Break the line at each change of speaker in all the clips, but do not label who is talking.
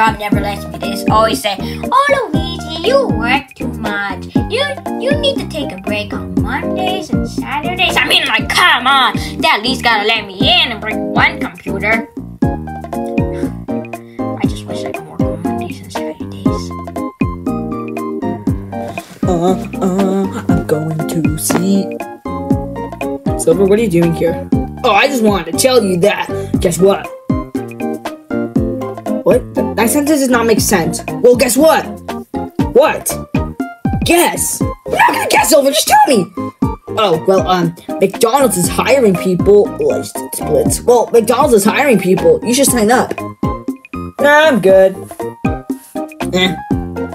job never lets me. Just always say, "Oh, Luigi, you work too much. You you need to take a break on Mondays and Saturdays." I mean, like, come on, they at least gotta let me in and bring one computer. I just wish I could work on Mondays and Saturdays.
Uh, uh, I'm going to see. Silver, what are you doing here? Oh, I just wanted to tell you that. Guess what? What? Th- that sentence does not make sense. Well, guess what? What? Guess. I'm not gonna guess, Silver. Just tell me. Oh, well, um, McDonald's is hiring people. It splits. Well, McDonald's is hiring people. You should sign up. Nah, I'm good. Eh.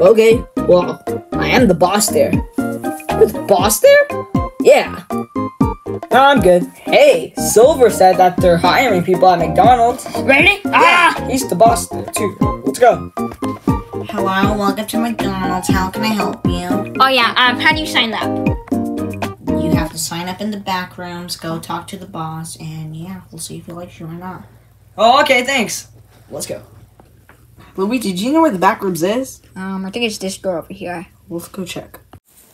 Okay. Well, I am the boss there. You're the boss there? Yeah. No, I'm good. Hey, Silver said that they're hiring people at McDonald's.
Ready? Ah!
Yeah, he's the boss there too. Let's go.
Hello, welcome to McDonald's. How can I help you?
Oh yeah. Um, how do you sign up?
You have to sign up in the back rooms, go talk to the boss, and yeah, we'll see if he likes you or not.
Oh, okay, thanks. Let's go. Luigi, do you know where the back rooms is?
Um, I think it's this door over here.
Let's go check.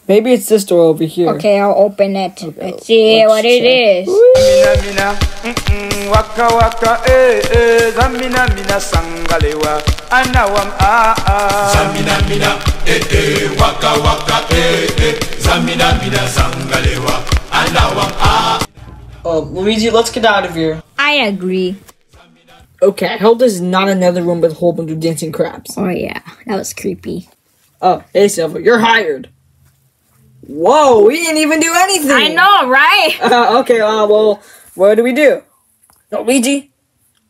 Maybe it's this door over here.
Okay, I'll open it. Let's see
let's
what it
check.
is.
mina mina mm-mm, waka waka eh eh zamina mina sangalewa anawam ah ah
Zamina mina, eh eh, waka waka, eh eh. Zamina mina sangalewa, anawang ah.
Oh, Luigi, let's get out of here.
I agree.
Okay, I hope this is not another room with a whole bunch of dancing crabs.
Oh yeah, that was creepy.
Oh, hey Silver, you're hired. Whoa, we didn't even do anything.
I know, right?
Uh, okay, uh, well, what do we do? Luigi?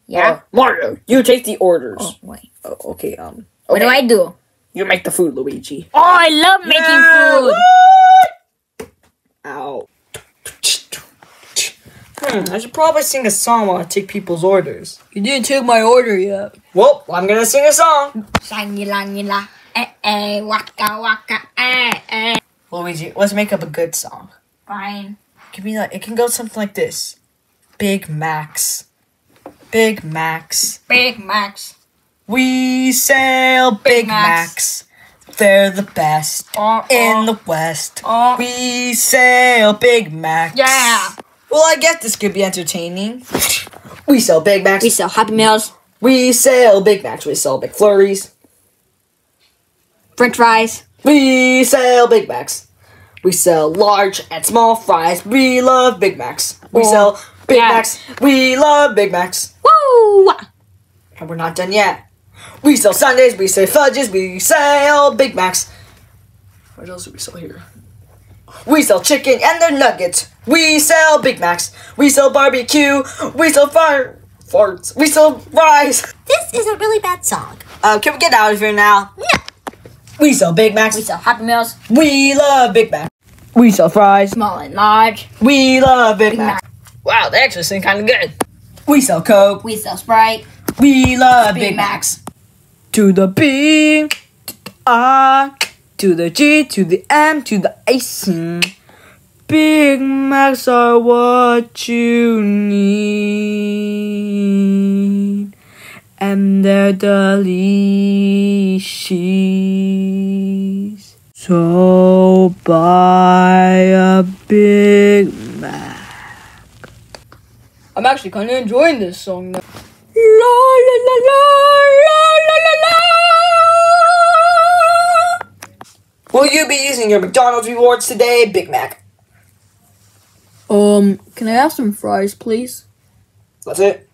Yeah.
Uh, Mario, you take the orders.
Oh wait.
Oh, okay, um.
What do I do?
You make the food, Luigi.
Oh, I love making food.
Ow. Hmm, I should probably sing a song while I take people's orders.
You didn't take my order yet.
Well, I'm gonna sing a song.
Shangila ngila, eh eh, waka waka, eh eh.
Luigi, let's make up a good song.
Fine.
Give me like it can go something like this. Big Macs. Big Macs.
Big Macs.
We sell Big,
Macs.
Macs. They're the best
Oh, oh.
in
oh.
the West.
Oh.
We sell Big Macs.
Yeah.
Well, I guess this could be entertaining. We sell Big Macs.
We sell Happy Meals,
We sell Big Macs. We sell Big Flurries.
French fries.
We sell Big Macs. We sell large and small fries. We love Big Macs. We
Oh,
sell Big
yeah.
Macs. We love Big Macs.
Woo!
And we're not done yet. We sell sundaes. We sell fudges. We sell Big Macs. What else do we sell here? We sell chicken and their nuggets. We sell Big Macs. We sell barbecue. We sell fire farts. We sell fries.
This is a really bad song.
Uh, can we get out of here now?
No.
We sell Big Macs.
We sell Happy Meals,
We love Big Macs. We sell fries.
small and large.
We love Big,
Big
Macs. Wow, they actually sing kind of good. We sell Coke.
We sell Sprite.
We love
Big
Big Macs. To the B, to the R, to the G, to the M, to the icing. Big Macs are what you need. And they're delicious. So buy a Big Mac.
I'm actually kind of enjoying this song now.
La la la la la la la la. Will you be using your McDonald's rewards today, Big Mac?
Um, can I have some fries, please?
That's it.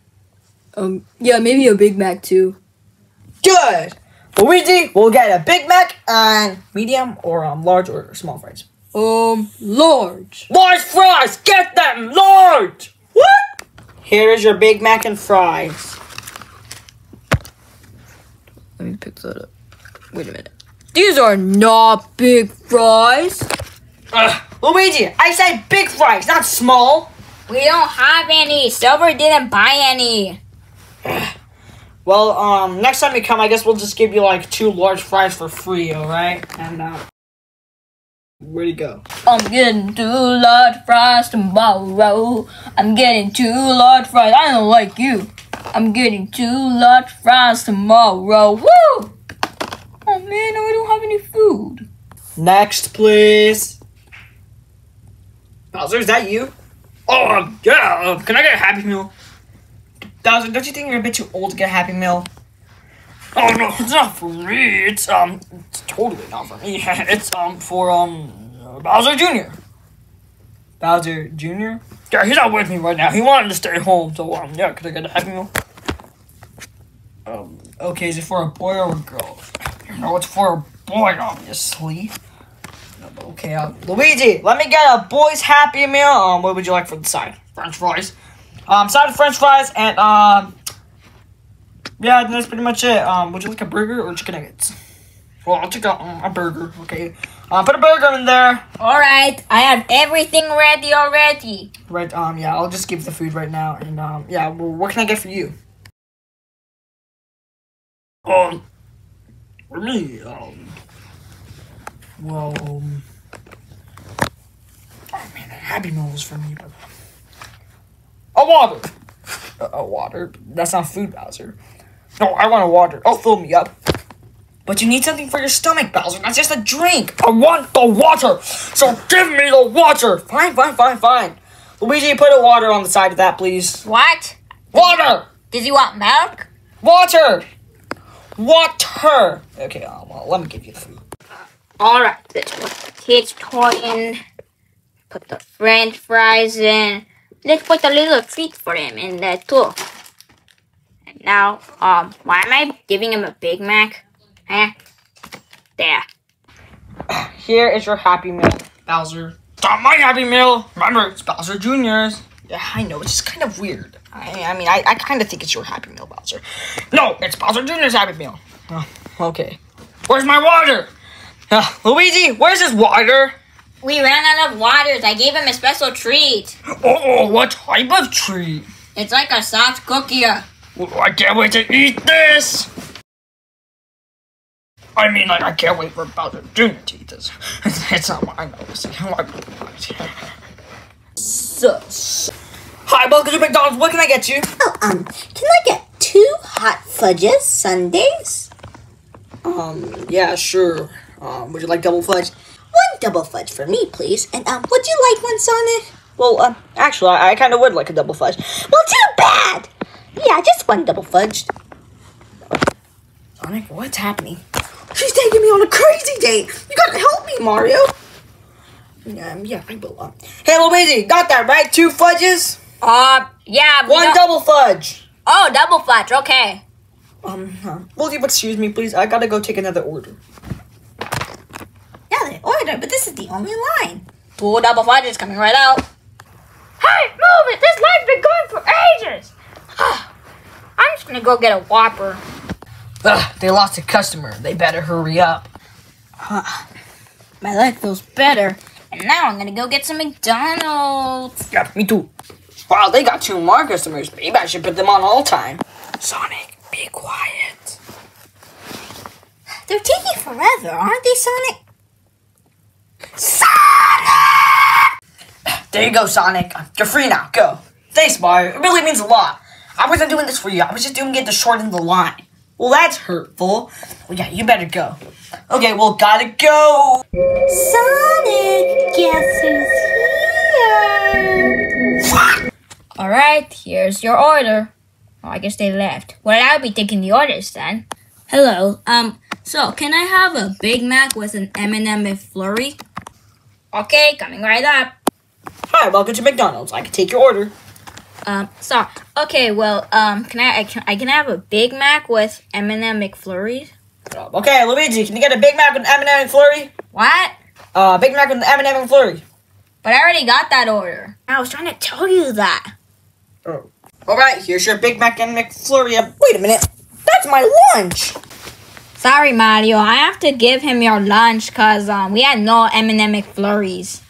Um, yeah, maybe a Big Mac too.
Good. Luigi will get a Big Mac and medium or um large or small fries.
Um, large.
Large fries. Get them large. What? Here is your Big Mac and fries.
Let me pick that up. Wait a minute. These are not big fries.
Ugh. Luigi, I said big fries, not small.
We don't have any. Silver didn't buy any.
Well, um, next time you come, I guess we'll just give you like two large fries for free, all right? And uh, Where'd he go?
I'm getting two large fries tomorrow. I'm getting two large fries. I don't like you. I'm getting two large fries tomorrow. Woo! Oh man, I don't have any food.
Next, please. Bowser, is that you? Oh, yeah. Um, can I get a Happy Meal? Don't you think you're a bit too old to get a Happy Meal? Oh no, it's not for me. It's um, it's totally not for me. it's um for um Bowser Jr. Bowser Jr. Yeah, he's not with me right now. He wanted to stay home, so um, yeah, could I get a Happy Meal? Um, okay, is it for a boy or a girl? No, it's for a boy, obviously. Okay, uh, Luigi, let me get a boy's Happy Meal. Um, what would you like for the side? French fries. Um, side of French fries and um, yeah, that's pretty much it. Um, would you like a burger or chicken nuggets? Well, I'll take a, um, a burger. Okay. Um, put a burger in there.
All right, I have everything ready already.
Right. Um. Yeah. I'll just give the food right now. And um. Yeah. Well, what can I get for you? Um. For me. Um. Well. Um. Oh man, Happy Meal was for me, but. A water. A, water. That's not food, Bowser. No, I want a water. Oh, fill me up. But you need something for your stomach, Bowser. That's just a drink. I want the water. So give me the water. Fine, fine, fine, fine. Luigi, put a water on the side of that, please.
What?
Water.
Did you want milk?
Water. Water. Okay, uh, well, let me give you the food.
All right, let's put the kids' toy in. Put the French fries in. Let's put a little treat for him in there too. And now, um, why am I giving him a Big Mac? Eh? There.
Here is your Happy Meal, Bowser. Not my Happy Meal. Remember, it's Bowser Jr.'s. Yeah, I know. It's just kind of weird. I, I mean, I, I kind of think it's your Happy Meal, Bowser. No, it's Bowser Jr.'s Happy Meal. Oh, okay. Where's my water? Uh, Luigi, where's his water?
We ran out of waters. I gave him a special treat.
Oh, what type of treat?
It's like a soft cookie.
Oh, I can't wait to eat this. I mean, like, I can't wait for Bowser Jr. to eat this. It's not mine, obviously. Sus. Hi, welcome to McDonald's. What can I get you?
Oh, um, can I get two hot fudges sundaes?
Um, yeah, sure. Um, would you like double fudge?
One double fudge for me, please. And um, would you like one, Sonic?
Well, um, actually, I, I kind of would like a double fudge.
Well, too bad. Yeah, just one double fudge.
Sonic, what's happening? She's taking me on a crazy date. You gotta help me, Mario. Um, yeah, I will. Um, hey, Luigi, got that right? Two fudges,
Uh, yeah.
one double fudge.
Oh, double fudge. Okay.
Um, huh. will you excuse me, please? I gotta go take another order.
Yeah, but this is the only line.
Two double fudges coming right out. Hey, move it! This line's been going for ages. Ah, I'm just gonna go get a Whopper.
Ugh, they lost a customer. They better hurry up.
My leg feels better. And now I'm gonna go get some McDonald's.
Yeah, me too. Wow, they got two more customers. Maybe I should put them on all time. Sonic, be quiet.
They're taking forever, aren't they, Sonic?
There you go, Sonic. You're free now. Go. Thanks, Mario. It really means a lot. I wasn't doing this for you. I was just doing it to shorten the line. Well, that's hurtful. Well, yeah, you better go. Okay, well, gotta go.
Sonic, guess who's here?
All right, here's your order. Oh, I guess they left. Well, I'll be taking the orders then. Hello. Um. So, can I have a Big Mac with an M&M McFlurry? Okay, coming right up.
Hi, welcome to McDonald's. I can take your order.
Um. Sorry. Okay. Well. Um. Can I? I can, I can have a Big Mac with M&M McFlurries.
Okay, Luigi, can you get a Big Mac with M&M McFlurry?
What?
Uh, Big Mac with M&M McFlurry.
But I already got that order.
I was trying to tell you that.
Oh. All right, here's your Big Mac and McFlurry. Uh, Wait a minute. That's my lunch.
Sorry, Mario. I have to give him your lunch because um we had no M&M McFlurries.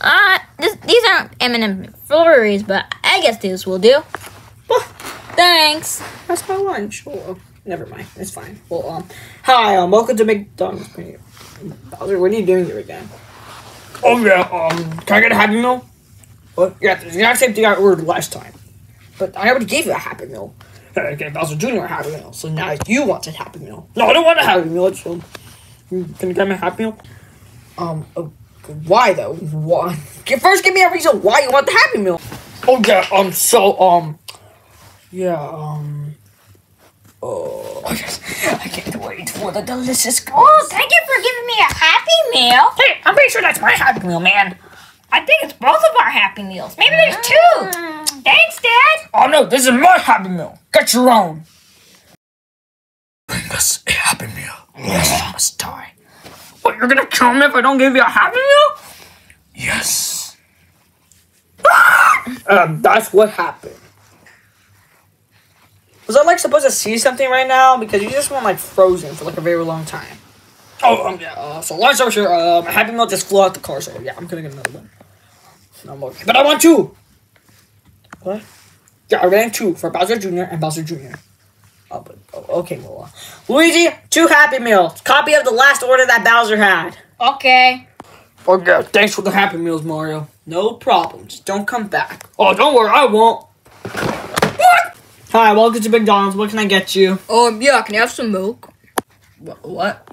Uh, this, these aren't M&M McFlurries, but I guess these will do. Thanks.
That's my lunch. Oh, oh, never mind. It's fine. Well, um, hi, um, welcome to McDonald's. Bowser, what are you doing here again? Oh yeah, um, can I get a Happy Meal? What? Yeah, the exact same thing I ordered last time. But I already gave you a Happy Meal. Okay, Bowser Jr. a Happy Meal. So now you want a Happy Meal. No, I don't want a Happy Meal. It's, um, can you get me a Happy Meal? Um, uh, why though? Why? First, give me a reason why you want the Happy Meal. Oh yeah, um, so, um, yeah, um, oh, I just, I can't wait for the delicious
Oh, thank you for giving me a Happy Meal.
Hey, I'm pretty sure that's my Happy Meal, man.
I think it's both of our Happy Meals. Maybe there's two. Thanks, Dad.
Oh no, this is my Happy Meal. Get your own. Bring us a Happy Meal. Yes, you must die. What, you're gonna kill me if I don't give you a Happy Meal? Yes. um, that's what happened. Was I like supposed to see something right now? Because you just went like frozen for like a very long time. Oh, um, yeah. Uh, so long story short, um, Happy Meal just flew out the car. So yeah, I'm gonna get another one. No, I'm okay. But I want two. What? Yeah, I ran two for Bowser Jr. and Bowser Jr. Oh, but oh, okay, well, uh, Luigi, two Happy Meals. Copy of the last order that Bowser had.
Okay.
Okay, thanks for the Happy Meals, Mario. No problem. Just don't come back. Oh, don't worry, I won't. What? Hi, welcome to McDonald's. What can I get you?
Um, yeah, can I have some milk? What?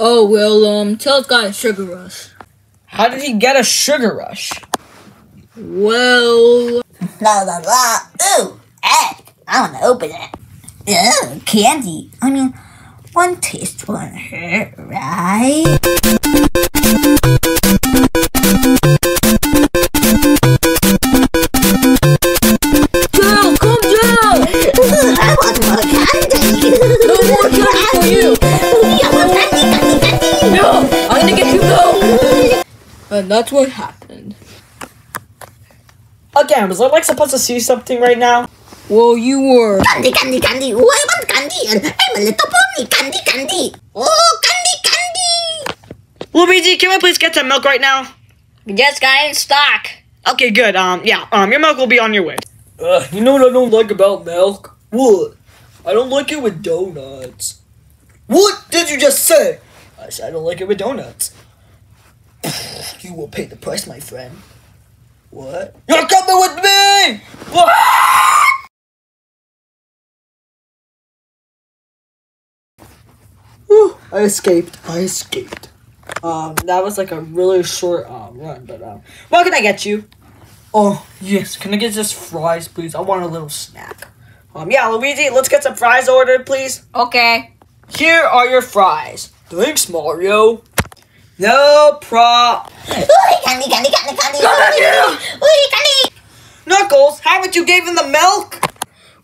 Oh, well, um, Tails got a sugar rush.
How did he get a sugar rush?
Well,
La la la. Ooh, egg. I want to open it. Ew, candy. I mean, one taste won't hurt, right?
Tails, calm down!
I want more candy.
No more candy for you!
I want candy, candy, candy.
No! I'm gonna get you go! And that's what happened.
Again, was I like supposed to see something right now?
Well, you were.
Candy, candy, candy. Oh, I want candy. I'm a little pony. Candy, candy. Oh, candy, candy.
Luigi, can we please get some milk right now?
We just got in stock.
Okay, good. Um, yeah. Um, your milk will be on your way. Uh, you know what I don't like about milk? What? I don't like it with donuts. What did you just say? I said I don't like it with donuts. You will pay the price, my friend. What? You're coming with me! Whew, I escaped. I escaped. Um, that was like a really short um, run, but um, what can I get you? Oh yes, can I get just fries, please? I want a little snack. Um, yeah, Luigi, let's get some fries ordered, please.
Okay.
Here are your fries. Thanks, Mario. No problem.
Candy, candy, candy, candy. Candy.
Knuckles, haven't you given the milk?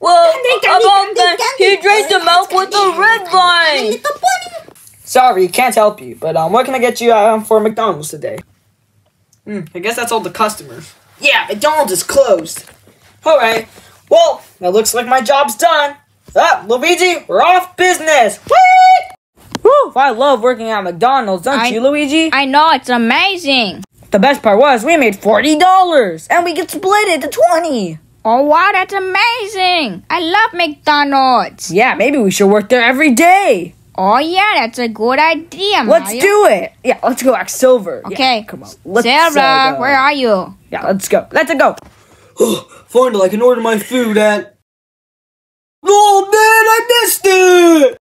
Well,
candy,
about
candy,
that,
candy.
he drank the milk with the red
I'm
line!
Sorry, can't help you. But um, what can I get you um, for McDonald's today? Hmm, I guess that's all the customers. Yeah, McDonald's is closed. All right. Well, that looks like my job's done. Ah, Luigi, we're off business. Whee! Woo! I love working at McDonald's, don't
I-
you, Luigi?
I know, it's amazing.
the best part was we made forty dollars, and we could split it to twenty.
Oh, wow, that's amazing! I love McDonald's!
Yeah, maybe we should work there every day!
Oh, yeah, that's a good idea, Mario.
Let's do it! Yeah, let's go X silver.
Okay.
Yeah, come on. Let's Sarah, go.
where are you?
Yeah, let's go. Let's go! Oh, finally, I can order my food at... Oh, man, I missed it!